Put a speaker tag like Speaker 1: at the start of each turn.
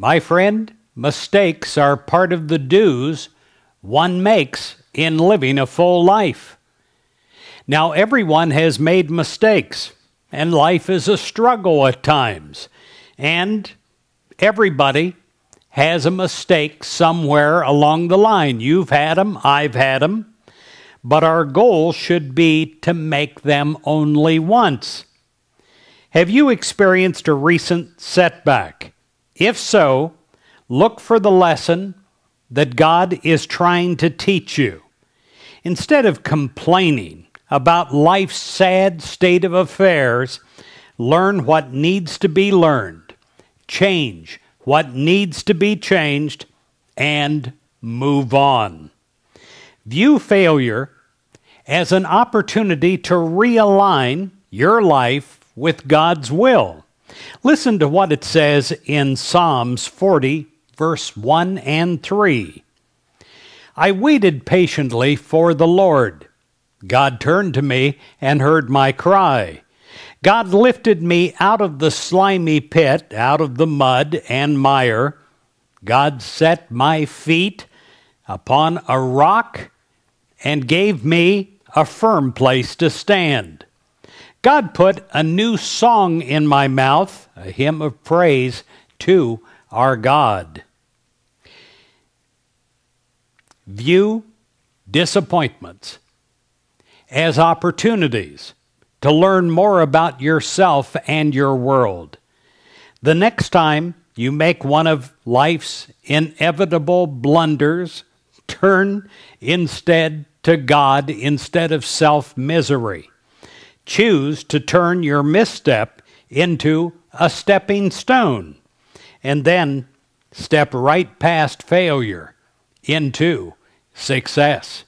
Speaker 1: My friend, mistakes are part of the dues one makes in living a full life. Now, everyone has made mistakes, and life is a struggle at times. And everybody has a mistake somewhere along the line. You've had them, I've had them. But our goal should be to make them only once. Have you experienced a recent setback? If so, look for the lesson that God is trying to teach you. Instead of complaining about life's sad state of affairs, learn what needs to be learned, change what needs to be changed, and move on. View failure as an opportunity to realign your life with God's will. Listen to what it says in Psalms 40, verse 1 and 3. I waited patiently for the Lord. God turned to me and heard my cry. God lifted me out of the slimy pit, out of the mud and mire. God set my feet upon a rock and gave me a firm place to stand. God put a new song in my mouth, a hymn of praise to our God. View disappointments as opportunities to learn more about yourself and your world. The next time you make one of life's inevitable blunders, turn instead to God instead of self misery. Choose to turn your misstep into a stepping stone, and then step right past failure into success.